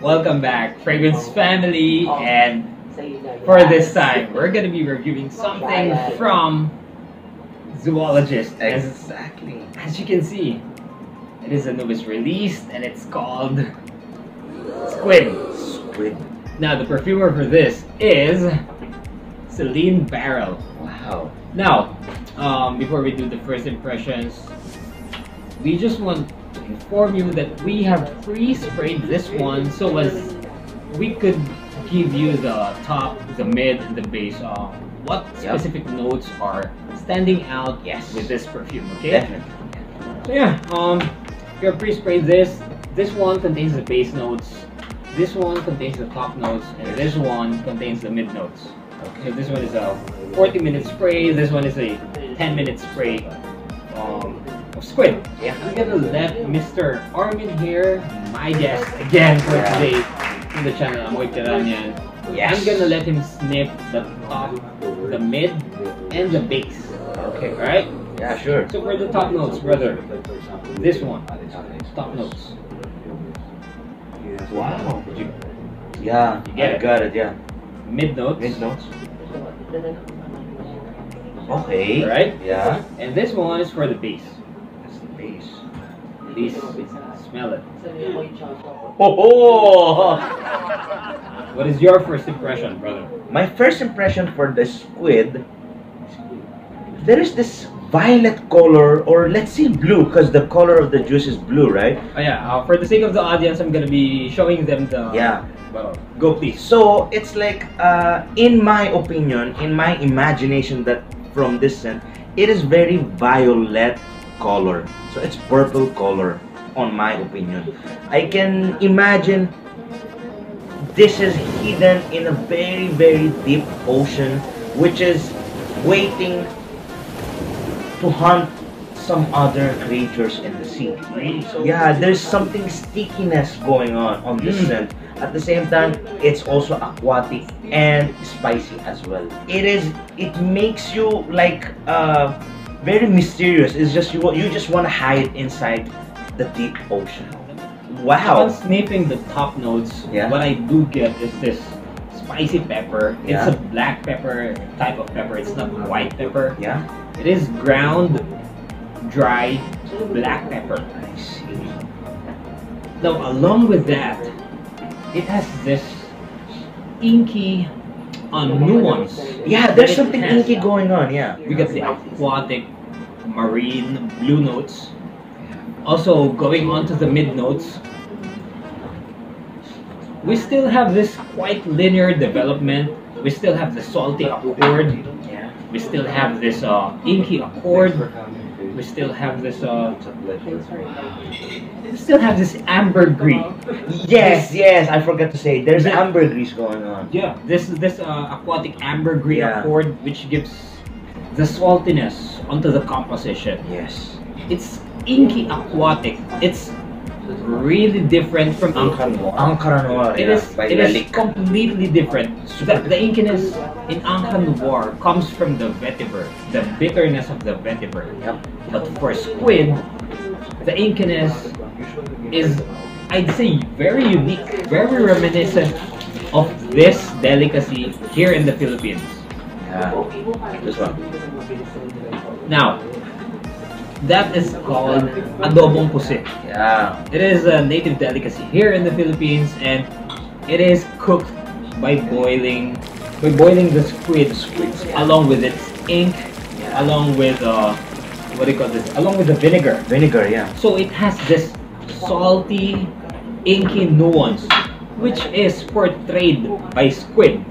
Welcome back, Fragrance family, and for this time, we're gonna be reviewing something from Zoologist. Exactly. as you can see, it is a newest release, and it's called Squid. Squid. Now, the perfumer for this is Celine Barel. Wow. Now, um, before we do the first impressions, we just want inform you that we have pre-sprayed this one so as we could give you the top, the mid, and the base. Um, what Yep. specific notes are standing out Yes. with this perfume? Okay. Definitely. So yeah, um, you're pre-sprayed this, this one contains the base notes, this one contains the top notes, and this one contains the mid notes. Okay. So this one is a 40 minute spray, this one is a 10 minute spray of squid. Yeah. I'm gonna let Mr. Armin here, my guest again for Yeah. today in the channel, Piranian. Yes. I'm gonna let him sniff the top, the mid, and the base. Okay. Alright? Yeah, sure. So for the top notes, brother, this one, top notes. Wow. Did you Yeah, You get I it? got it, yeah. mid notes? Mid notes. Okay. Right? Yeah. And this one is for the base. That's the base. Please smell it. Oh, What is your first impression, brother? My first impression for the squid, there is this violet color, or let's say blue, because the color of the juice is blue, right? Oh yeah, uh, for the sake of the audience, I'm gonna be showing them the. Yeah. Go please. So it's like, uh, in my opinion, in my imagination, that from this scent, it is very violet color. So it's purple color, on my opinion. I can imagine this is hidden in a very, very deep ocean, which is waiting to hunt some other creatures in the sea. Yeah, there's something stickiness going on on this Mm. scent. At the same time, it's also aquatic and spicy as well. It is. It makes you like uh, very mysterious. It's just you. You just want to hide inside the deep ocean. Upon Wow. sniffing the top notes, Yeah. what I do get is this spicy pepper. Yeah. It's a black pepper type of pepper. It's not white pepper. Yeah. It is ground, dry black pepper. I see. Now, along with that, it has this inky uh, nuance. Yeah, there's something inky going on. Yeah. We got the aquatic, marine, blue notes. Also, going on to the mid notes, we still have this quite linear development. We still have the salty accord. We still have this uh, inky accord. We still have this. Uh, we still have this ambergris. Yes, yes. I forgot to say. There's ambergris going on. Yeah, this this uh, aquatic ambergris Yeah. accord, which gives the saltiness onto the composition. Yes. It's inky aquatic. It's really different from Encre inky. Noir. Encre Noire. It yeah, is by it is completely different. The, the inkiness in Encre Noire comes from the vetiver, the bitterness of the vetiver. Yep. But for squid, the inkiness is, I'd say, very unique, very reminiscent of this delicacy here in the Philippines. Yeah. This one. Now, that is called adobong pusit. Yeah. It is a native delicacy here in the Philippines, and it is cooked by boiling, by boiling the squid, Squids. along with its ink, Yeah. along with uh, what do you call this? Along with the vinegar. Vinegar. Yeah. So it has this salty, inky nuance, which is portrayed by squid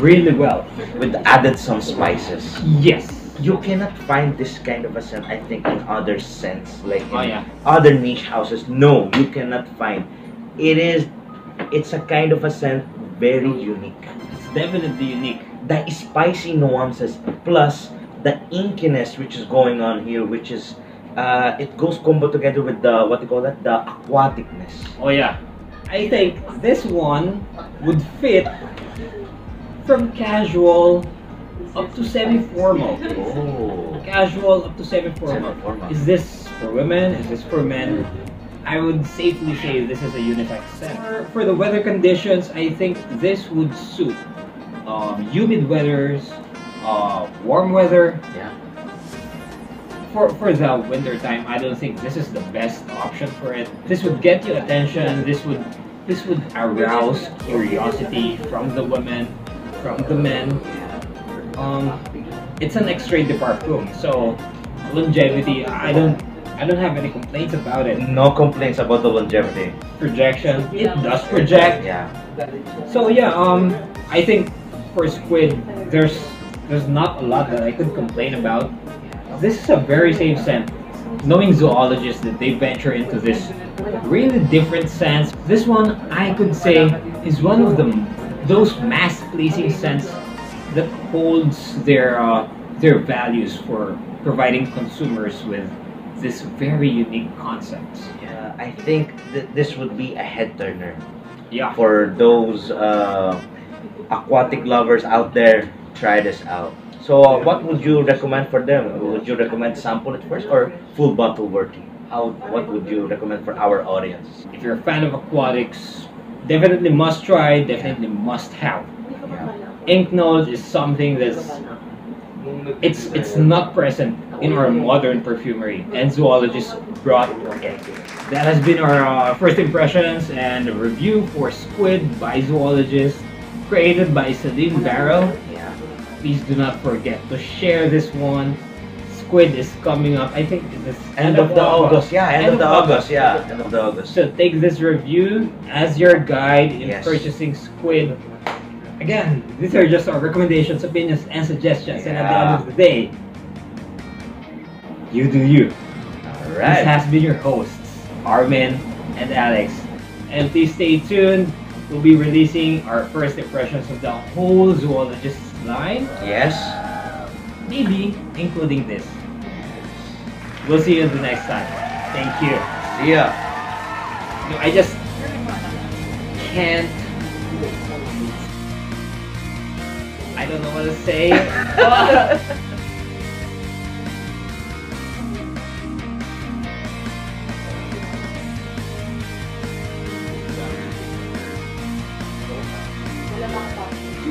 really well. With added some spices. Yes. You cannot find this kind of a scent, I think, in other scents, like in Oh yeah. other niche houses. No, you cannot find. It is. It's a kind of a scent very unique. It's definitely unique. the spicy nuances plus the inkiness which is going on here which is uh, it goes combo together with the what do you call that the aquaticness Oh yeah. I think this one would fit from casual up to semi-formal. oh Casual up to semi-formal. Semi-formal. Is this for women? Is this for men? I would safely say this is a unisex scent. For, for the weather conditions, I think this would suit um, humid weathers, uh, warm weather. Yeah. For, for the winter time, I don't think this is the best option for it. This would get you attention. This would this would arouse curiosity from the women, from the men. Um, it's an extrait de parfum, so longevity. I don't I don't have any complaints about it. No complaints about the longevity. Projection, it does project. Yeah. So yeah, um, I think for squid, there's there's not a lot that I could complain about. This is a very safe scent. Knowing zoologists that they venture into this really different scents. This one I could say is one of the those mass pleasing scents that holds their uh, their values for providing consumers with this very unique concept. Yeah, I think that this would be a head turner Yeah. for those uh, aquatic lovers out there. Try this out. So, uh, what would you recommend for them? Would you recommend sample it first or full bottle worthy? How? What would you recommend for our audience? If you're a fan of aquatics, definitely must try, definitely must have. Ink nose is something that's it's it's not present in our modern perfumery, and zoologists brought it. That has been our uh, first impressions and a review for Squid by zoologists, created by Celine Barel. Yeah. Please do not forget to share this one. Squid is coming up. I think this End of the August. Yeah. End, of the August. Yeah. End of the August. So take this review as your guide in Yes. purchasing squid. Again, these are just our recommendations, opinions, and suggestions. And at the end of the day, you do you. All This has been your hosts, Armin and Alex. And please stay tuned. We'll be releasing our first impressions of the whole zoologist line, Yes. maybe including this. We'll see you in the next time. Thank you. See ya. No, I just can't. I don't know what to say. Oh.